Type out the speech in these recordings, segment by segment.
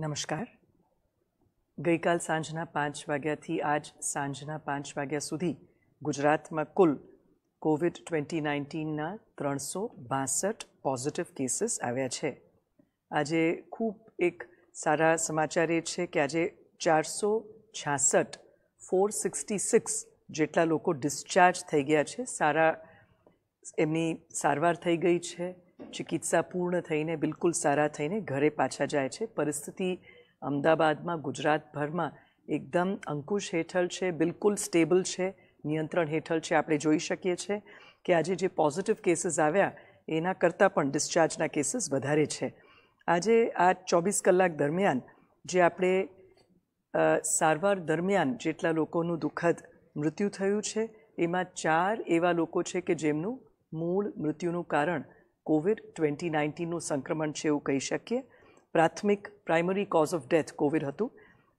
નમસ્કાર. ગઈકાલ સાંજના પાંચ વાગ્યાથી આજ સાંજના પાંચ વાગ્યા સુધી ગુજરાતમાં કુલ કોવિડ ટ્વેન્ટી નાઇન્ટીનના ત્રણસો બાસઠ પોઝિટિવ કેસીસ આવ્યા છે. આજે ખૂબ એક સારા સમાચાર એ છે કે આજે ચારસો છાસઠ ફોર સિક્સટી સિક્સ જેટલા લોકો ડિસ્ચાર્જ થઈ ગયા છે. સારા, એમની સારવાર થઈ ગઈ છે. ચિકિત્સા પૂર્ણ થઈને, બિલકુલ સારા થઈને ઘરે પાછા જાય છે. પરિસ્થિતિ અમદાવાદમાં ગુજરાતભરમાં એકદમ અંકુશ હેઠળ છે, બિલકુલ સ્ટેબલ છે, નિયંત્રણ હેઠળ છે. આપણે જોઈ શકીએ છીએ કે આજે જે પોઝિટિવ કેસીસ આવ્યા, એના કરતાં પણ ડિસ્ચાર્જના કેસીસ વધારે છે. આજે આ ચોવીસ કલાક દરમિયાન જે આપણે સારવાર દરમિયાન જેટલા લોકોનું દુઃખદ મૃત્યુ થયું છે, એમાં ચાર એવા લોકો છે કે જેમનું મૂળ મૃત્યુનું કારણ કોવિડ ટ્વેન્ટી નાઇન્ટીનનું સંક્રમણ છે એવું કહી શકીએ. પ્રાથમિક primary cause of death Covid હતું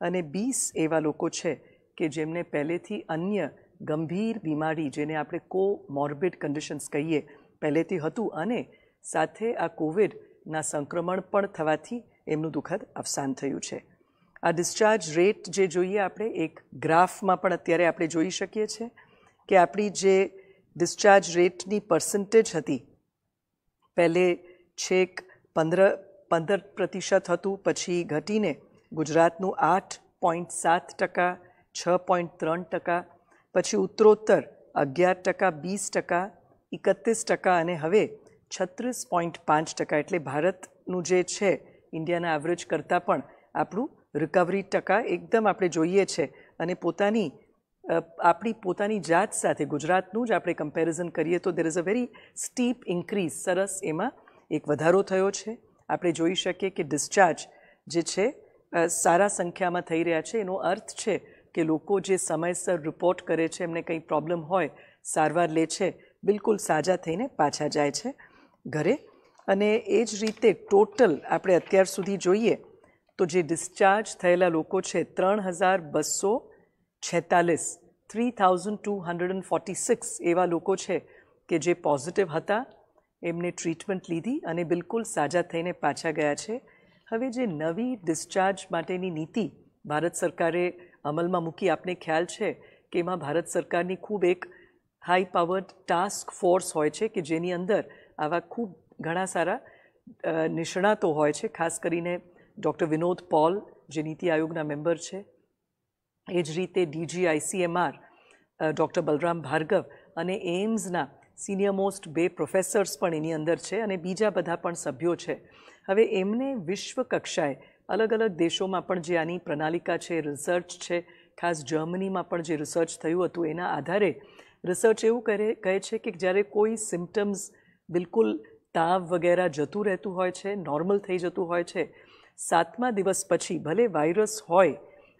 અને બીસ એવા લોકો છે કે જેમને પહેલેથી અન્ય ગંભીર બીમારી જેને આપણે કો મોર્બિડ કન્ડિશન્સ કહીએ પહેલેથી હતું અને સાથે આ કોવિડના સંક્રમણ પણ થવાથી એમનું દુઃખદ અવસાન થયું છે. આ ડિસ્ચાર્જ રેટ જે જોઈએ આપણે, એક ગ્રાફમાં પણ અત્યારે આપણે જોઈ શકીએ છીએ કે આપણી જે ડિસ્ચાર્જ રેટની પર્સન્ટેજ હતી પહેલે છેક પંદર પંદર પ્રતિશત હતું, પછી ઘટીને ગુજરાતનું આઠ પોઈન્ટ સાત ટકા, છ પોઈન્ટ ત્રણ ટકા, પછી ઉત્તરોત્તર અગિયાર ટકા, વીસ ટકા, એકત્રીસ ટકા અને હવે છત્રીસ પોઈન્ટ પાંચ ટકા. એટલે ભારતનું જે છે, ઇન્ડિયાના એવરેજ કરતાં પણ આપણું રિકવરી ટકા એકદમ આપણે જોઈએ છે. અને પોતાની આપણી પોતાની જાત સાથે, ગુજરાતનું જ આપણે કમ્પેરિઝન કરીએ તો there is a very steep increase સરસ એમાં એક વધારો થયો છે. આપણે જોઈ શકીએ કે ડિસ્ચાર્જ જે છે સારા સંખ્યામાં થઈ રહ્યા છે. એનો અર્થ છે કે લોકો જે સમયસર રિપોર્ટ કરે છે, એમને કંઈ પ્રોબ્લેમ હોય, સારવાર લે છે, બિલકુલ સાજા થઈને પાછા જાય છે ઘરે. અને એ જ રીતે ટોટલ આપણે અત્યાર સુધી જોઈએ તો જે ડિસ્ચાર્જ થયેલા લોકો છે, ત્રણ હજાર બસો છેતાલીસ three thousand two hundred and forty six એવા લોકો છે કે જે પોઝિટિવ હતા, એમને ટ્રીટમેન્ટ લીધી અને બિલકુલ સાજા થઈને પાછા ગયા છે. હવે જે નવી ડિસ્ચાર્જ માટેની નીતિ ભારત સરકારે અમલમાં મૂકી, આપને ખ્યાલ છે કે એમાં ભારત સરકારની ખૂબ એક હાઈ પાવર્ડ ટાસ્ક ફોર્સ હોય છે કે જેની અંદર આવા ખૂબ ઘણા સારા નિષ્ણાતો હોય છે. ખાસ કરીને ડૉક્ટર વિનોદ પોલ, જે નીતિ આયોગના મેમ્બર છે એ જ રીતે DG ICMR doctor Balram Bhargav અને એમ્સના સિનિયર મોસ્ટ બે પ્રોફેસર્સ પણ એની અંદર છે અને બીજા બધા પણ સભ્યો છે. હવે એમને વિશ્વ કક્ષાએ અલગ અલગ દેશોમાં પણ જે આની પ્રણાલિકા છે, રિસર્ચ છે, ખાસ જર્મનીમાં પણ જે રિસર્ચ થયું હતું એના આધારે રિસર્ચ એવું કરે, કહે છે કે જ્યારે કોઈ સિમ્ટમ્સ બિલકુલ તાવ વગેરે જતું રહેતું હોય છે, નોર્મલ થઈ જતું હોય છે, સાતમા દિવસ પછી ભલે વાયરસ હોય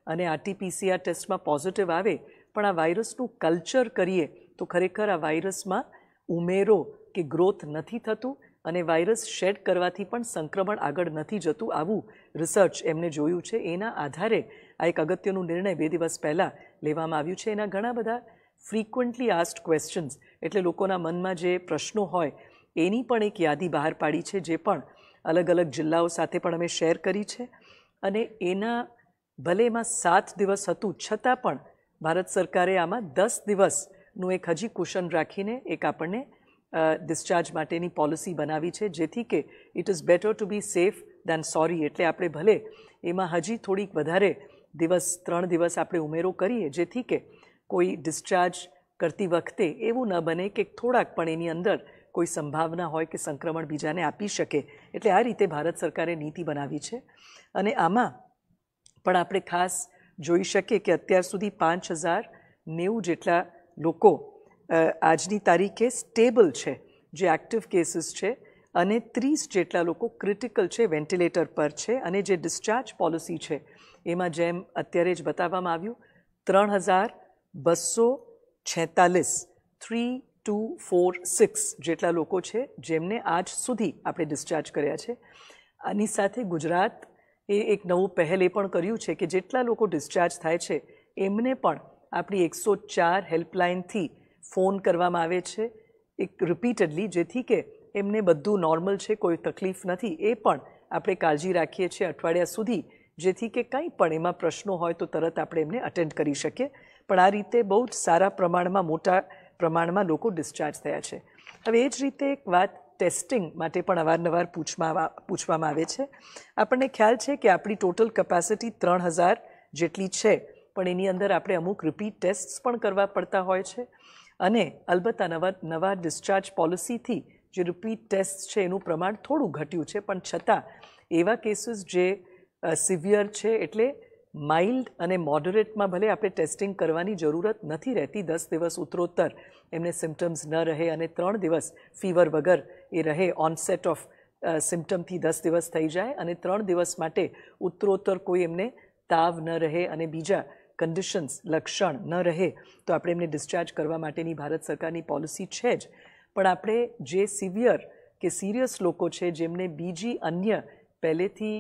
અને આરટીપીસીઆર ટેસ્ટમાં પોઝિટિવ આવે, પણ આ વાયરસનું કલ્ચર કરીએ, તો ખરેખર આ વાયરસમાં ઉમેરો કે ગ્રોથ નથી થતું અને વાયરસ શેડ કરવાથી પણ સંક્રમણ આગળ નથી જતું. આવું રિસર્ચ એમને જોયું છે. એના આધારે આ એક અગત્યનું નિર્ણય બે દિવસ પહેલાં લેવામાં આવ્યું છે. એના ઘણા બધા ફ્રીક્વન્ટલી આસ્ડ ક્વેશ્ચન્સ એટલે લોકોના મનમાં જે પ્રશ્નો હોય, એની પણ એક યાદી બહાર પાડી છે, જે પણ અલગ અલગ જિલ્લાઓ સાથે પણ અમે શેર કરી છે. અને એના ભલે એમાં સાત દિવસ હતું, છતાં પણ ભારત સરકારે આમાં દસ દિવસનું એક હજી કુશન રાખીને એક આપણને ડિસ્ચાર્જ માટેની પોલિસી બનાવી છે, જેથી કે it is better to be safe than sorry એટલે આપણે ભલે એમાં હજી થોડીક વધારે દિવસ, ત્રણ દિવસ આપણે ઉમેરો કરીએ, જેથી કે કોઈ ડિસ્ચાર્જ કરતી વખતે એવું ન બને કે થોડાક પણ એની અંદર કોઈ સંભાવના હોય કે સંક્રમણ બીજાને આપી શકે. એટલે આ રીતે ભારત સરકારે નીતિ બનાવી છે. અને આમાં પણ આપણે ખાસ જોઈ શકીએ કે અત્યાર સુધી પાંચ હજાર નેવું જેટલા લોકો આજની તારીખે સ્ટેબલ છે, જે એક્ટિવ કેસીસ છે, અને ત્રીસ જેટલા લોકો ક્રિટિકલ છે, વેન્ટિલેટર પર છે, અને જે ડિસ્ચાર્જ પોલિસી છે, એમાં જેમ અત્યારે જ બતાવવામાં આવ્યું, ત્રણ હજાર બસો છેતાલીસ, થ્રી ટુ ફોર સિક્સ જેટલા લોકો છે, જેમને આજ સુધી આપણે ડિસ્ચાર્જ કર્યા છે. આની સાથે ગુજરાત એ એક નવું પહેલ એ પણ કર્યું છે કે જેટલા લોકો ડિસ્ચાર્જ થાય છે, એમને પણ આપણી એકસો ચાર હેલ્પલાઇનથી ફોન કરવામાં આવે છે, એક રિપીટેડલી જેથી કે એમને બધું નોર્મલ છે, કોઈ તકલીફ નથી, એ પણ આપણે કાળજી રાખીએ છીએ અઠવાડિયા સુધી, જેથી કે કંઈ પણ એમાં પ્રશ્નો હોય તો તરત આપણે એમને અટેન્ડ કરી શકીએ. પણ આ રીતે બહુ જ સારા પ્રમાણમાં, મોટા પ્રમાણમાં લોકો ડિસ્ચાર્જ થયા છે. હવે એ જ રીતે એક વાત ટેસ્ટિંગ માટે પણ અવારનવાર પૂછવામાં પૂછવામાં આવે છે. આપણને ખ્યાલ છે કે આપણી ટોટલ કેપેસિટી ત્રણ હજાર જેટલી છે, પણ એની અંદર આપણે અમુક રિપીટ ટેસ્ટ પણ કરવા પડતા હોય છે. અને અલબત્ત નવા નવા ડિસ્ચાર્જ પોલિસીથી જે રિપીટ ટેસ્ટ છે એનું પ્રમાણ થોડું ઘટ્યું છે, પણ છતાં એવા કેસીસ જે સિવિયર છે એટલે માઇલ્ડ અને મોડરેટમાં ભલે આપણે ટેસ્ટિંગ કરવાની જરૂરત નથી રહેતી, દસ દિવસ ઉત્તરોત્તર, એમને સિમ્ટમ્સ ન રહે અને ત્રણ દિવસ ફીવર વગર એ રહે ઓનસેટ ઓફ સિમ્ટમથી દસ દિવસ થઈ જાય અને ત્રણ દિવસ માટે ઉત્તરોત્તર કોઈ એમને તાવ ન રહે અને બીજા કન્ડિશન્સ લક્ષણ ન રહે, તો આપણે એમને ડિસ્ચાર્જ કરવા માટેની ભારત સરકારની પોલિસી છે જ. પણ આપણે જે સિવિયર કે સિરિયસ લોકો છે, જેમને બીજી અન્ય પહેલેથી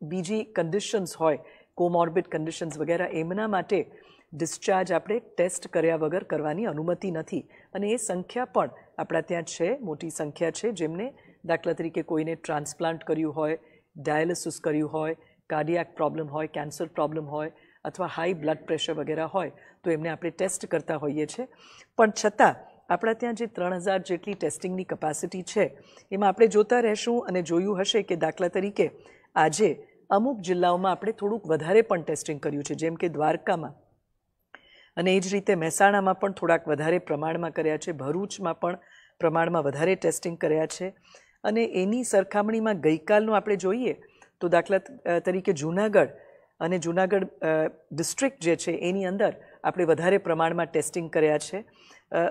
બીજી કન્ડિશન્સ હોય કોમોર્બિડ કન્ડિશન્સ વગેરે, એમના માટે ડિસ્ચાર્જ આપણે ટેસ્ટ કર્યા વગર કરવાની અનુમતિ નથી. અને એ સંખ્યા પણ આપણા ત્યાં છે, મોટી સંખ્યા છે, જેમને દાખલા તરીકે કોઈને ટ્રાન્સપ્લાન્ટ કર્યું હોય, ડાયાલિસિસ કર્યું હોય, કાર્ડિયાક પ્રોબ્લેમ હોય, કેન્સર પ્રોબ્લેમ હોય અથવા હાઈ બ્લડ પ્રેશર વગેરે હોય, તો એમને આપણે ટેસ્ટ કરતા હોઈએ છીએ પણ છતાં, આપણા ત્યાં જે ત્રણ હજાર જેટલી ટેસ્ટિંગની કપાસિટી છે, એમાં આપણે જોતા રહેશું અને જોયું હશે કે દાખલા તરીકે આજે અમુક જિલ્લાઓમાં આપણે થોડુંક વધારે પણ ટેસ્ટિંગ કર્યું છે. જેમ કે દ્વારકામાં અને એ જ રીતે મહેસાણામાં પણ થોડાક વધારે પ્રમાણમાં કર્યા છે. ભરૂચમાં પણ પ્રમાણમાં વધારે ટેસ્ટિંગ કર્યા છે. અને એની સરખામણીમાં ગઈકાલનું આપણે જોઈએ તો દાખલા તરીકે જૂનાગઢ અને જૂનાગઢ ડિસ્ટ્રિક્ટ જે છે એની અંદર આપણે વધારે પ્રમાણમાં ટેસ્ટિંગ કર્યા છે.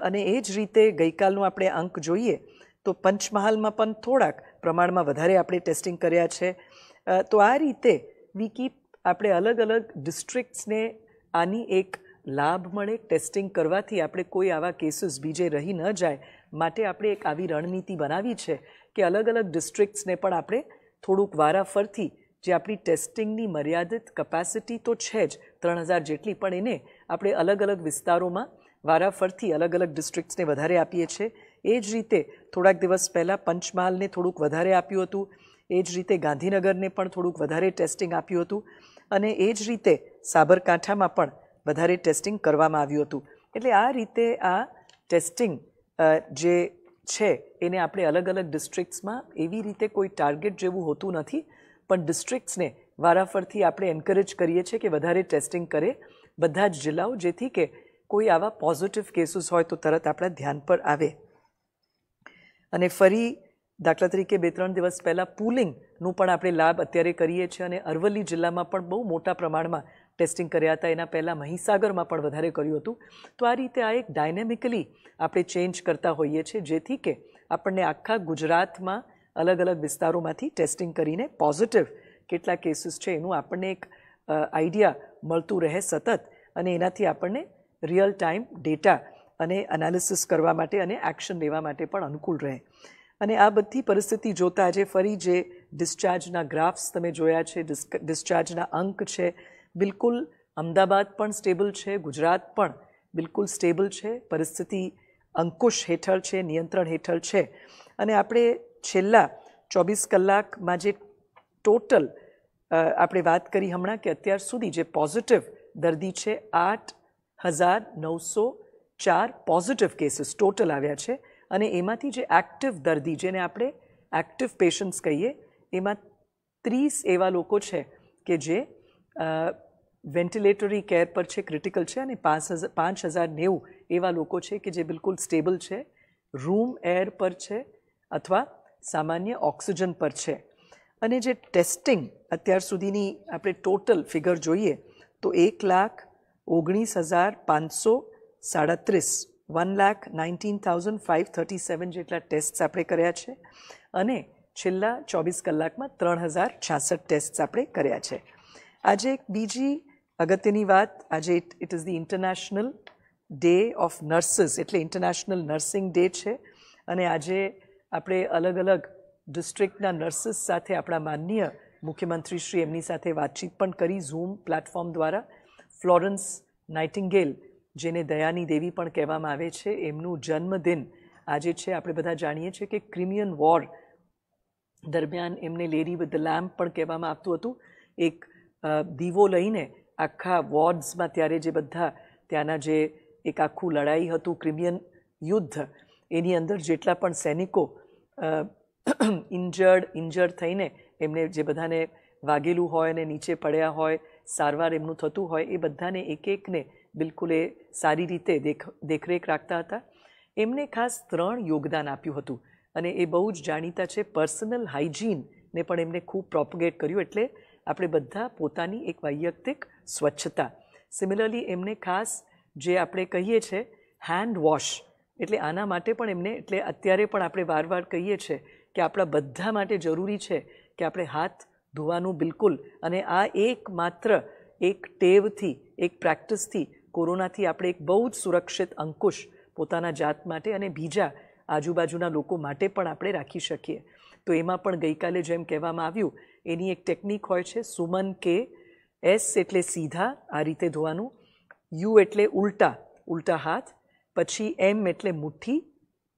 અને એ જ રીતે ગઈકાલનું આપણે અંક જોઈએ તો પંચમહાલમાં પણ થોડાક પ્રમાણમાં વધારે આપણે ટેસ્ટિંગ કર્યા છે. તો આ રીતે વી કીપ આપણે અલગ અલગ ડિસ્ટ્રિક્ટ્સને આની એક લાભ મળે ટેસ્ટિંગ કરવાથી આપણે કોઈ આવા કેસીસ બીજે રહી ન જાય. માટે આપણે એક આવી રણનીતિ બનાવી છે કે અલગ અલગ ડિસ્ટ્રિક્ટ્સને પણ આપણે થોડુંક વારાફરથી જે આપણી ટેસ્ટિંગની મર્યાદિત કપેસિટી તો છે જ, ત્રણ હજાર જેટલી પણ એને આપણે અલગ અલગ વિસ્તારોમાં વારાફરથી અલગ અલગ ડિસ્ટ્રિક્ટ્સને વધારે આપીએ છીએ. એ જ રીતે થોડાક દિવસ પહેલાં પંચમહાલને થોડુંક વધારે આપ્યું હતું. એ જ રીતે ગાંધીનગરને પણ થોડુંક વધારે ટેસ્ટિંગ આપ્યું હતું. અને એ જ રીતે સાબરકાંઠામાં પણ વધારે ટેસ્ટિંગ કરવામાં આવ્યું હતું. એટલે આ રીતે આ ટેસ્ટિંગ જે છે, એને આપણે અલગ અલગ ડિસ્ટ્રિક્ટ્સમાં એવી રીતે કોઈ ટાર્ગેટ જેવું હોતું નથી. પણ ડિસ્ટ્રિક્ટ્સને વારાફરથી આપણે એન્કરેજ કરીએ છીએ કે વધારે ટેસ્ટિંગ કરે બધા જ જિલ્લાઓ, જેથી કે કોઈ આવા પોઝિટિવ કેસીસ હોય તો તરત આપણા ધ્યાન પર આવે. અને ફરી દાખલા તરીકે બે ત્રણ દિવસ પહેલાં પુલિંગનું પણ આપણે લાભ અત્યારે કરીએ છીએ અને અરવલ્લી જિલ્લામાં પણ બહુ મોટા પ્રમાણમાં ટેસ્ટિંગ કર્યા હતા. એના પહેલાં મહીસાગરમાં પણ વધારે કર્યું હતું. તો આ રીતે આ એક ડાયનેમિકલી આપણે ચેન્જ કરતા હોઈએ છીએ, જેથી કે આપણને આખા ગુજરાતમાં અલગ અલગ વિસ્તારોમાંથી ટેસ્ટિંગ કરીને પોઝિટિવ કેટલા કેસીસ છે એનું આપણને એક આઈડિયા મળતું રહે સતત. અને એનાથી આપણને રિયલ ટાઈમ ડેટા અને એનાલિસિસ કરવા માટે અને એક્શન લેવા માટે પણ અનુકૂળ રહે. અને આ બધી પરિસ્થિતિ જોતાં આજે ફરી જે ડિસ્ચાર્જના ગ્રાફ્સ તમે જોયા છે ડિસ્ચાર્જના અંક છે બિલકુલ અમદાવાદ પણ સ્ટેબલ છે, ગુજરાત પણ બિલકુલ સ્ટેબલ છે, પરિસ્થિતિ અંકુશ હેઠળ છે, નિયંત્રણ હેઠળ છે. અને આપણે છેલ્લા ચોવીસ કલાકમાં જે ટોટલ આપણે વાત કરી હમણાં કે અત્યાર સુધી જે પોઝિટિવ દર્દી છે, આઠ હજાર નવસો ચાર પોઝિટિવ કેસીસ ટોટલ આવ્યા છે. અને એમાંથી જે એક્ટિવ દર્દી, જેને આપણે એક્ટિવ પેશન્ટ્સ કહીએ, એમાં ત્રીસ એવા લોકો છે કે જે વેન્ટિલેટરી કેર પર છે, ક્રિટિકલ છે અને પાંચ હજાર પાંચ હજાર નેવું એવા લોકો છે કે જે બિલકુલ સ્ટેબલ છે, રૂમ એર પર છે અથવા સામાન્ય ઓક્સિજન પર છે. અને જે ટેસ્ટિંગ અત્યાર સુધીની આપણે ટોટલ ફિગર જોઈએ તો એક લાખ ઓગણીસ હજાર પાંચસો સાડત્રીસ, one lakh nineteen thousand five thirty seven જેટલા ટેસ્ટ આપણે કર્યા છે અને છેલ્લા ચોવીસ કલાકમાં ત્રણ હજાર છાસઠ ટેસ્ટ આપણે કર્યા છે. આજે એક બીજી અગત્યની વાત આજે it is the international day of nurses એટલે ઇન્ટરનેશનલ નર્સિંગ ડે છે અને આજે આપણે અલગ અલગ ડિસ્ટ્રિક્ટના નર્સિસ સાથે આપણા માનનીય મુખ્યમંત્રી શ્રી એમની સાથે વાતચીત પણ કરી ઝૂમ પ્લેટફોર્મ દ્વારા ફ્લોરન્સ નાઇટિંગેલ જેને દયાની દેવી પણ કહેવામાં આવે છે એમનું જન્મદિન આજે છે આપણે બધા જાણીએ છીએ કે ક્રિમિયન વોર દરમિયાન એમને લેરી વિથ લેમ્પ પણ કહેવામાં આવતું હતું એક દીવો લઈને આખા વોર્ડ્સમાં ત્યારે જે બધા ત્યાંના જે એક આખું લડાઈ હતું, ક્રિમિયન યુદ્ધ, એની અંદર જેટલા પણ સૈનિકો ઇન્જર્ડ ઇન્જર્ડ થઈને એમને જે બધાને વાગેલું હોય ને નીચે પડ્યા હોય, સારવાર એમનું થતું હોય, એ બધાને એક એકને બિલકુલ એ સારી રીતે દેખ, દેખરેખ રાખતા હતા. એમને ખાસ ત્રણ યોગદાન આપ્યું હતું અને એ બહુ જ જાણીતા છે. પર્સનલ હાઇજીનને પણ એમને ખૂબ પ્રોપગેટ કર્યું એટલે આપણે બધા પોતાની એક વૈયક્તિક સ્વચ્છતા. સિમિલરલી એમને ખાસ જે આપણે કહીએ છીએ હેન્ડ વોશ એટલે આના માટે પણ એમને, એટલે અત્યારે પણ આપણે વાર વાર કહીએ છીએ કે આપણા બધા માટે જરૂરી છે કે આપણે હાથ ધોવાનું બિલકુલ. અને આ એક માત્ર એક ટેવથી, એક પ્રેક્ટિસથી કોરોનાથી આપણે એક બહુ જ સુરક્ષિત અંકુશ પોતાના જાત માટે અને બીજા આજુબાજુના લોકો માટે પણ આપણે રાખી શકીએ. તો એમાં પણ ગઈકાલે જેમ કહેવામાં આવ્યું, એની એક ટેકનિક હોય છે સુમન કે એસ એટલે સીધા આ રીતે ધોવાનું, યુ એટલે ઉલટા ઉલટા હાથ, પછી એમ એટલે મુઠ્ઠી,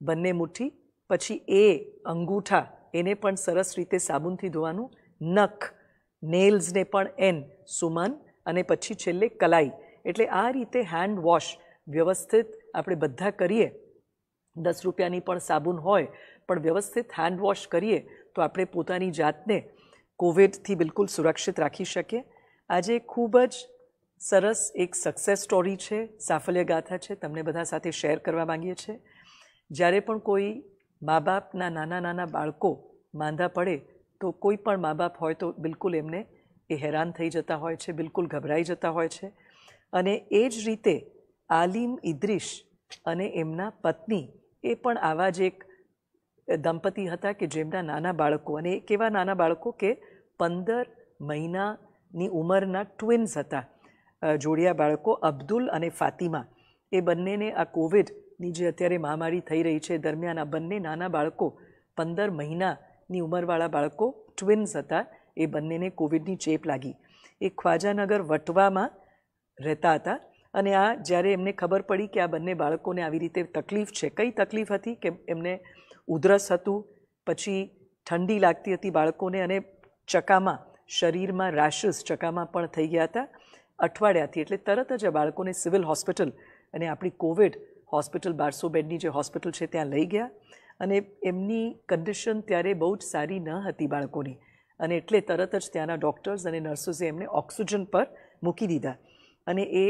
બંને મુઠ્ઠી, પછી એ અંગૂઠા, એને પણ સરસ રીતે સાબુનથી ધોવાનું, નખ, નેલ્સને પણ એન, સુમન, અને પછી છેલ્લે કલાઈ. એટલે આ રીતે હેન્ડ વોશ વ્યવસ્થિત આપણે બધા કરીએ. દસ રૂપિયાની પણ સાબુન હોય, પણ વ્યવસ્થિત હેન્ડ વોશ કરીએ, તો આપણે પોતાની જાતને કોવિડથી બિલકુલ સુરક્ષિત રાખી શકીએ. આજે ખૂબ જ સરસ એક સક્સેસ સ્ટોરી છે, સાફલ્ય ગાથા છે, તમને બધા સાથે શેર કરવા માંગીએ છીએ. જ્યારે પણ કોઈ મા બાપના નાના નાના બાળકો માંદા પડે, તો કોઈ પણ મા બાપ હોય તો બિલકુલ એમને એ હેરાન થઈ જતા હોય છે, બિલકુલ ગભરાઈ જતા હોય છે. અને એ જ રીતે આલિમ ઇદ્રીશ અને એમના પત્ની એ પણ આવા જ એક દંપતી હતા કે જેમના નાના બાળકો, અને કેવા નાના બાળકો કે પંદર મહિનાની ઉંમરના ટ્વિન્સ હતા. જોડિયા બાળકો અબ્દુલ અને ફાતિમા. એ બંનેને આ કોવિડની જે અત્યારે મહામારી થઈ રહી છે, દરમિયાન આ બંને નાના બાળકો, પંદર મહિનાની ઉંમરવાળા બાળકો ટ્વિન્સ હતા. એ બંનેને કોવિડની ચેપ લાગી. એ ખ્વાજાનગર વટવામાં રહેતા હતા અને આ જ્યારે એમને ખબર પડી કે આ બંને બાળકોને આવી રીતે તકલીફ છે, કઈ તકલીફ હતી કે એમને ઉધરસ હતું, પછી ઠંડી લાગતી હતી બાળકોને અને ચકામાં શરીરમાં રેશિસ ચકામાં પણ થઈ ગયા હતા. અઠવાડિયાથી એટલે તરત જ આ બાળકોને સિવિલ હોસ્પિટલ અને આપણી કોવિડ હોસ્પિટલ બારસો બેડની જે હોસ્પિટલ છે ત્યાં લઈ ગયા. અને એમની કન્ડિશન ત્યારે બહુ જ સારી ન હતી બાળકોની. અને એટલે તરત જ ત્યાંના ડૉક્ટર્સ અને નર્સોસે એમને ઓક્સિજન પર મૂકી દીધા. અને એ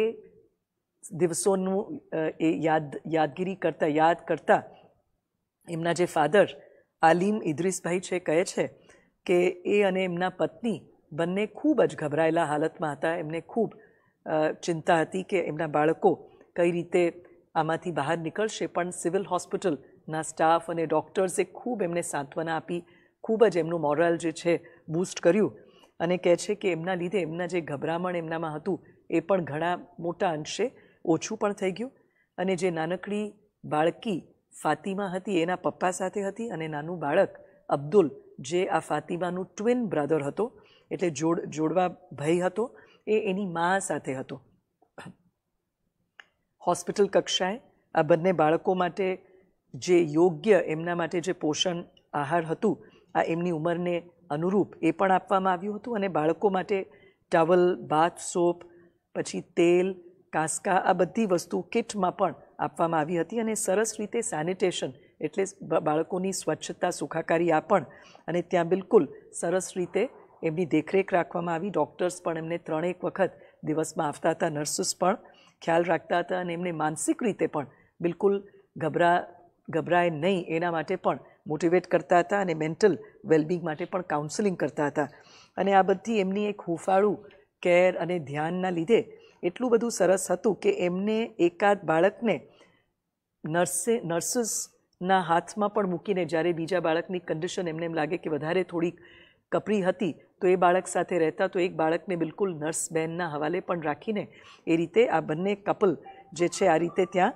દિવસોનું એ યાદ, યાદગીરી કરતાં, યાદ કરતાં એમના જે ફાધર આલીમ ઇદ્રીસભાઈ છે, કહે છે કે એ અને એમના પત્ની બંને ખૂબ જ ગભરાયેલા હાલતમાં હતા. એમને ખૂબ ચિંતા હતી કે એમના બાળકો કઈ રીતે આમાંથી બહાર નીકળશે. પણ સિવિલ હોસ્પિટલના સ્ટાફ અને ડૉક્ટર્સે ખૂબ એમને સાંત્વના આપી, ખૂબ જ એમનું મોરલ જે છે બૂસ્ટ કર્યું અને કહે છે કે એમના લીધે એમના જે ગભરામણ એમનામાં હતું એ પણ ઘણા મોટા અંશે ઓછું પણ થઈ ગયું અને જે નાનકડી બાળકી ફાતિમા હતી એના પપ્પા સાથે હતી અને નાનું બાળક અબ્દુલ જે આ ફાતિમાનું ટ્વિન બ્રધર હતો, એટલે જોડ, જોડવા ભાઈ હતો, એ એની મા સાથે હતો. હોસ્પિટલ કક્ષાએ આ બંને બાળકો માટે જે યોગ્ય એમના માટે જે પોષણ આહાર હતું, આ એમની ઉંમરને અનુરૂપ એ પણ આપવામાં આવ્યું હતું અને બાળકો માટે ટાવલ, બાથ સોપ, પછી તેલ, કાસકા આ બધી વસ્તુ કિટમાં પણ આપવામાં આવી હતી અને સરસ રીતે સેનિટેશન એટલે બાળકોની સ્વચ્છતા, સુખાકારી આ પણ. અને ત્યાં બિલકુલ સરસ રીતે એમની દેખરેખ રાખવામાં આવી. ડૉક્ટર્સ પણ એમને ત્રણેક વખત દિવસમાં આવતા હતા, નર્સિસ પણ ખ્યાલ રાખતા હતા અને એમને માનસિક રીતે પણ બિલકુલ ગભરા, ગભરાય નહીં એના માટે પણ મોટિવેટ કરતા હતા અને મેન્ટલ વેલબિંગ માટે પણ કાઉન્સેલિંગ કરતા હતા. અને આ બધી એમની એક હુંફાળું કેર અને ધ્યાનના લીધે એટલું બધું સરસ હતું કે એમને એકાદ બાળકને નર્સે નર્સિસના હાથમાં પણ મૂકીને જ્યારે બીજા બાળકની કન્ડિશન એમને એમ લાગે કે વધારે થોડીક કપરી હતી, તો એ બાળક સાથે રહેતા તો એક બાળકને બિલકુલ નર્સ બહેનના હવાલે પણ રાખીને એ રીતે આ બંને કપલ જે છે આ રીતે ત્યાં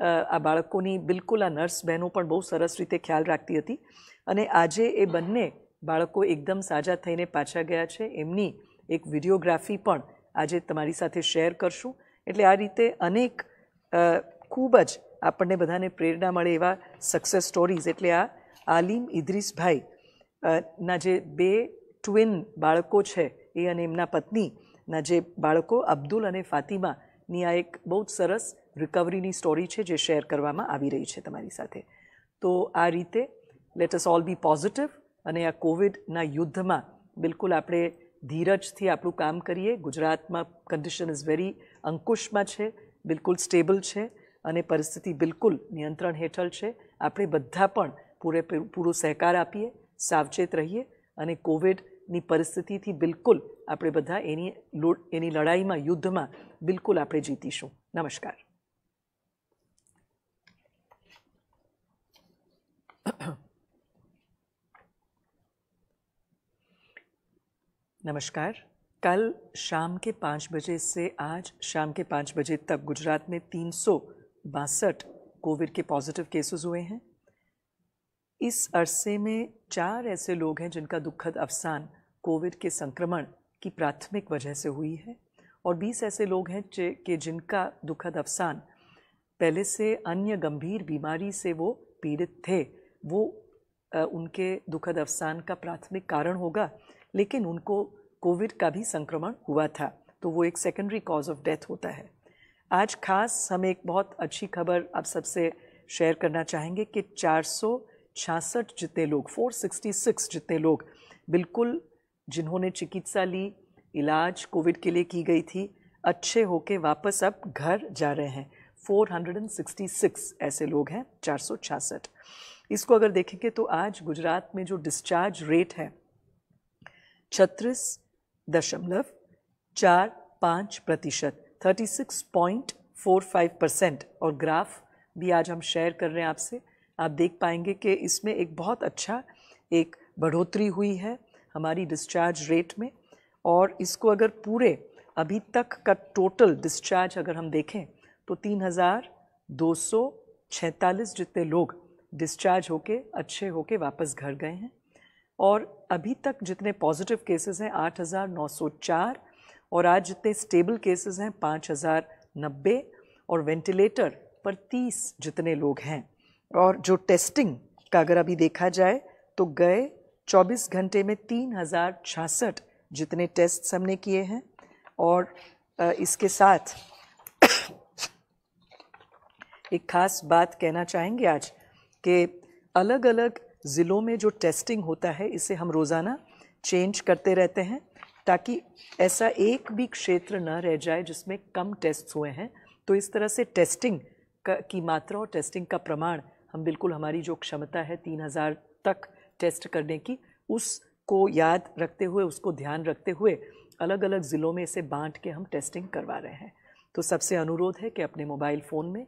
આ બાળકોની બિલકુલ આ નર્સ બહેનો પણ બહુ સરસ રીતે ખ્યાલ રાખતી હતી. અને આજે એ બંને બાળકો એકદમ સાજા થઈને પાછા ગયા છે. એમની એક વિડીયોગ્રાફી પણ આજે તમારી સાથે શેર કરશું. એટલે આ રીતે અનેક ખૂબ જ આપણને બધાને પ્રેરણા મળે એવા સક્સેસ સ્ટોરીઝ એટલે આ આલિમ ઇદ્રીસભાઈ ના જે બે ટ્વિન બાળકો છે, એ અને એમના પત્નીના જે બાળકો અબ્દુલ અને ફાતિમાની આ એક બહુ જ સરસ રિકવરીની સ્ટોરી છે જે શેર કરવામાં આવી રહી છે તમારી સાથે. તો આ રીતે let us all be positive અને આ કોવિડના યુદ્ધમાં બિલકુલ આપણે ધીરજથી આપણું કામ કરીએ. ગુજરાતમાં કન્ડિશન ઇઝ વેરી અંકુશમાં છે, બિલકુલ સ્ટેબલ છે. અને પરિસ્થિતિ બિલકુલ નિયંત્રણ હેઠળ છે આપણે બધા પણ પૂરેપૂરો સહકાર આપીએ સાવચેત રહીએ અને કોવિડની પરિસ્થિતિથી બિલકુલ આપણે બધા એની એની લડાઈમાં યુદ્ધમાં બિલકુલ આપણે જીતીશું નમસ્કાર नमस्कार कल शाम के पाँच बजे से आज शाम के पाँच बजे तक गुजरात में तीन सौ बासठ कोविड के पॉजिटिव केसेस हुए हैं। इस अरसे में चार ऐसे लोग हैं जिनका दुखद अवसान कोविड के संक्रमण की प्राथमिक वजह से हुई है और 20 ऐसे लोग हैं कि जिनका दुखद अवसान पहले से अन्य गंभीर बीमारी से वो पीड़ित थे। वो उनके दुखद अवसान का प्राथमिक कारण होगा, लेकिन उनको कोविड का भी संक्रमण हुआ था तो वो एक सेकेंडरी कॉज ऑफ़ डेथ होता है। आज खास हम एक बहुत अच्छी खबर आप सबसे शेयर करना चाहेंगे कि चार जितने लोग 466 जितने लोग बिल्कुल जिन्होंने चिकित्सा ली, इलाज कोविड के लिए की गई थी, अच्छे होके वापस अब घर जा रहे हैं। 466 ऐसे लोग हैं, चार इसको अगर देखेंगे तो आज गुजरात में जो डिस्चार्ज रेट है, छत्तीस दशमलव चार पाँच प्रतिशत। Thirty six point four five percent और ग्राफ भी आज हम शेयर कर रहे हैं आपसे। आप देख पाएँगे कि इसमें एक बहुत अच्छा एक बढ़ोतरी हुई है हमारी डिस्चार्ज रेट में और इसको अगर पूरे अभी तक का टोटल डिस्चार्ज अगर हम देखें तो तीन हज़ार दो सौ जितने लोग डिस्चार्ज होके, अच्छे होके वापस घर गए हैं। और अभी तक जितने पॉजिटिव केसेस हैं, आठ हज़ार नौ सौ चार और आज जितने स्टेबल केसेस हैं, पाँच हज़ार नब्बे और वेंटिलेटर पर तीस जितने लोग हैं। और जो टेस्टिंग का अगर अभी देखा जाए तो गए 24 घंटे में तीन हज़ार छियासठ जितने टेस्ट हमने किए हैं। और इसके साथ एक खास बात कहना चाहेंगे आज कि अलग अलग ज़िलों में जो टेस्टिंग होता है, इसे हम रोज़ाना चेंज करते रहते हैं। ताकि ऐसा एक भी क्षेत्र न रह जाए जिसमें कम टेस्ट हुए हैं। तो इस तरह से टेस्टिंग का, की मात्रा और टेस्टिंग का प्रमाण हम बिल्कुल हमारी जो क्षमता है तीन हज़ार तक टेस्ट करने की, उसको याद रखते हुए, उसको ध्यान रखते हुए अलग अलग ज़िलों में इसे बांट के हम टेस्टिंग करवा रहे हैं। तो सबसे अनुरोध है कि अपने मोबाइल फ़ोन में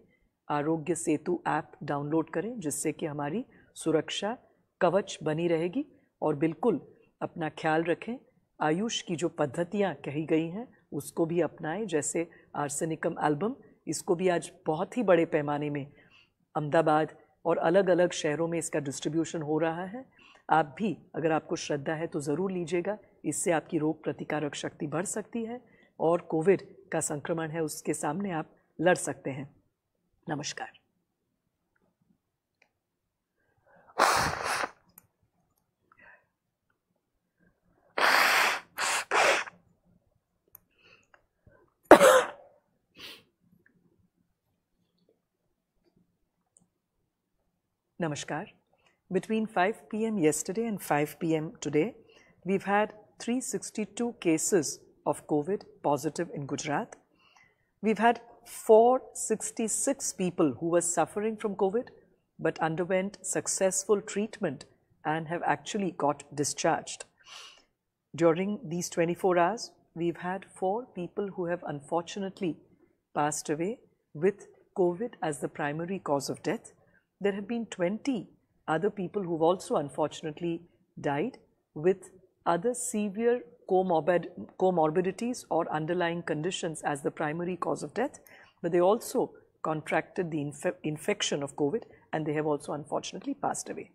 आरोग्य सेतु ऐप डाउनलोड करें, जिससे कि हमारी सुरक्षा कवच बनी रहेगी और बिल्कुल अपना ख्याल रखें आयुष की जो पद्धतियाँ कही गई हैं, उसको भी अपनाएँ, जैसे आर्सेनिकम एल्बम, इसको भी आज बहुत ही बड़े पैमाने में अहमदाबाद और अलग अलग शहरों में इसका डिस्ट्रीब्यूशन हो रहा है। आप भी अगर आपको श्रद्धा है तो ज़रूर लीजिएगा, इससे आपकी रोग प्रतिकारक शक्ति बढ़ सकती है और कोविड का संक्रमण है उसके सामने आप लड़ सकते हैं। नमस्कार। Namaskar. Between 5 p.m. yesterday and 5 p.m. today, we've had 362 cases of COVID positive in Gujarat. We've had 466 people who were suffering from COVID but underwent successful treatment and have actually got discharged. During these 24 hours, we've had four people who have unfortunately passed away with COVID as the primary cause of death there have been 20 other people who've also unfortunately died with other severe comorbid, comorbidities or underlying conditions as the primary cause of death, but they also contracted the inf infection of COVID and they have also unfortunately passed away.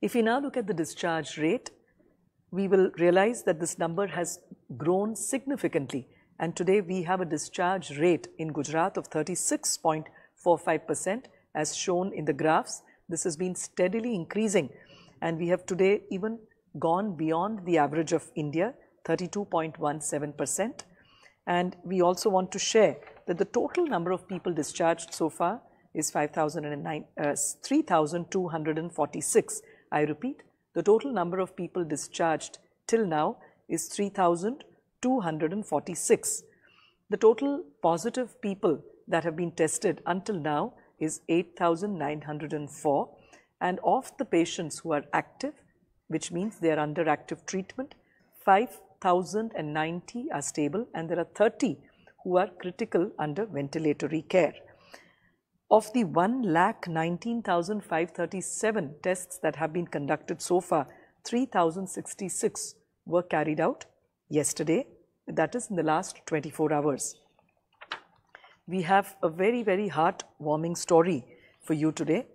If we now look at the discharge rate, we will realize that this number has grown significantly and today we have a discharge rate in Gujarat of 36.45 percent as shown in the graphs, this has been steadily increasing and we have today even gone beyond the average of India, 32.17%. And we also want to share that the total number of people discharged so far is 5,009, uh, 3,246. I repeat, the total number of people discharged till now is 3,246. The total positive people that have been tested until now is 8,904 and of the patients who are active, which means they are under active treatment, 5,090 are stable and there are 30 who are critical under ventilatory care. Of the 1,19,537 tests that have been conducted so far, 3,066 were carried out yesterday, that is in the last 24 hours. We have a very, very heart-warming story for you today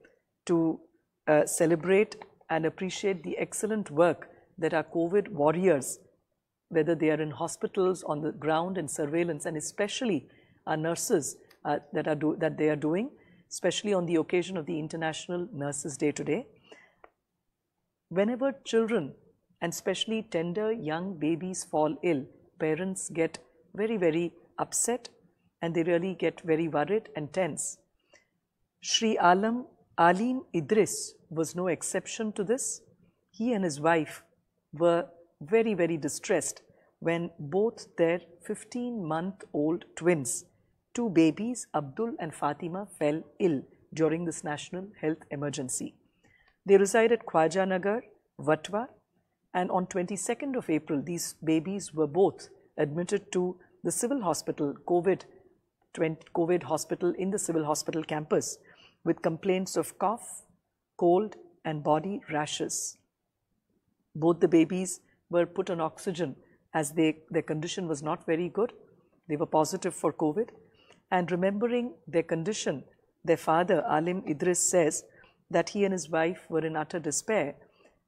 to uh, celebrate and appreciate the excellent work that our COVID warriors, whether they are in hospitals, on the ground in surveillance, and especially our nurses uh, that, are do, that they are doing, especially on the occasion of the International Nurses Day today. Whenever children and especially tender young babies fall ill, parents get very, very upset and they really get very worried and tense. Sri Alam Alim Idris was no exception to this. He and his wife were very, very distressed when both their 15 month old twins, two babies, Abdul and Fatima, fell ill during this national health emergency. They reside at Khwaja Nagar, Vatwa, and on 22nd of April, these babies were both admitted to the civil hospital, COVID, 20, COVID hospital in the civil hospital campus with complaints of cough, cold, and body rashes. Both the babies were put on oxygen as they, their condition was not very good. They were positive for COVID. And remembering their condition, their father, Alim Idris, says that he and his wife were in utter despair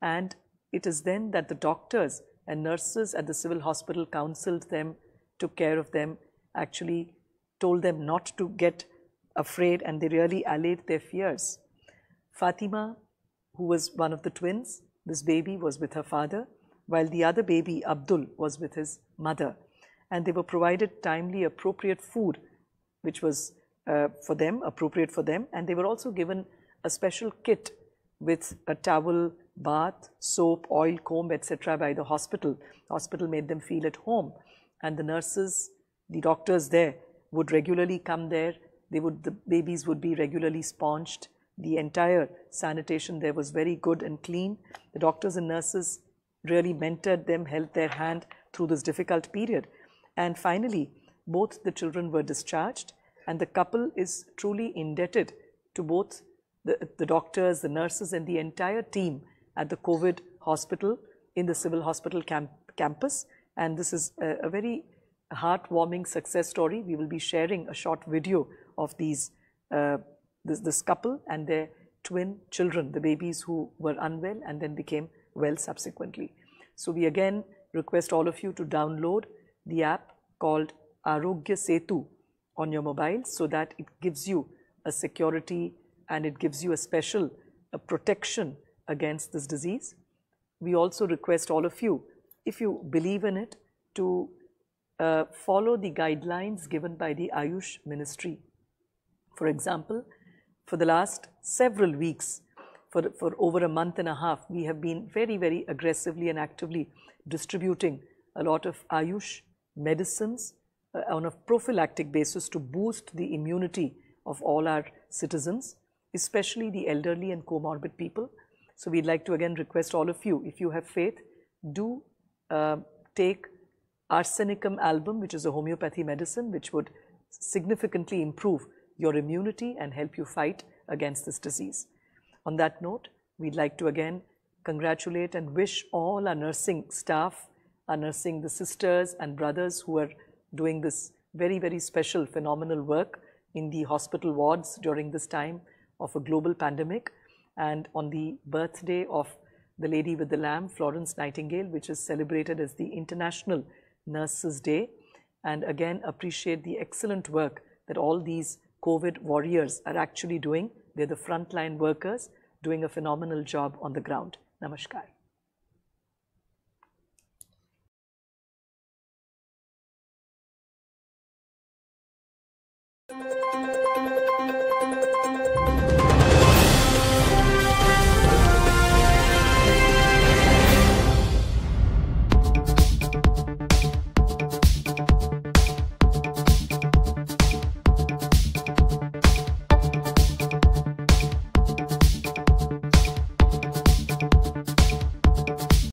and it is then that the doctors and nurses at the civil hospital counseled them, took care of them, actually told them not to get afraid and they really allayed their fears. Fatima, who was one of the twins, this baby was with her father, while the other baby, Abdul, was with his mother. And they were provided timely, appropriate food, which was uh, for them, appropriate for them. And they were also given a special kit with a towel, bath, soap, oil, comb, etc. by the hospital. The hospital made them feel at home. And the nurses, the doctors there would regularly come there. They would, the babies would be regularly sponged. The entire sanitation there was very good and clean. The doctors and nurses really mentored them, held their hand through this difficult period. And finally, both the children were discharged and the couple is truly indebted to both the, the doctors, the nurses and the entire team at the COVID hospital in the civil hospital camp, campus. And this is a, a, very heartwarming success story. We will be sharing a short video of these uh, this, this couple and their twin children, the babies who were unwell and then became well subsequently. So we again request all of you to download the app called Arogya Setu on your mobile so that it gives you a security and it gives you a special a protection against this disease. We also request all of you, if you believe in it, to uh, follow the guidelines given by the Ayush Ministry. For example, for the last several weeks, for, for over a month and a half, we have been very, very aggressively and actively distributing a lot of Ayush medicines uh, on a prophylactic basis to boost the immunity of all our citizens, especially the elderly and comorbid people. So we'd like to again request all of you, if you have faith, do uh, take arsenicum album, which is a homeopathy medicine, which would significantly improve your immunity and help you fight against this disease. On that note, we'd like to again congratulate and wish all our nursing staff, our nursing the sisters and brothers who are doing this very, very special, phenomenal work in the hospital wards during this time of a global pandemic and on the birthday of the Lady with the Lamb, Florence Nightingale, which is celebrated as the International Nurses Day. And again, appreciate the excellent work that all these COVID warriors are actually doing. They're the frontline workers doing a phenomenal job on the ground. Namaskar.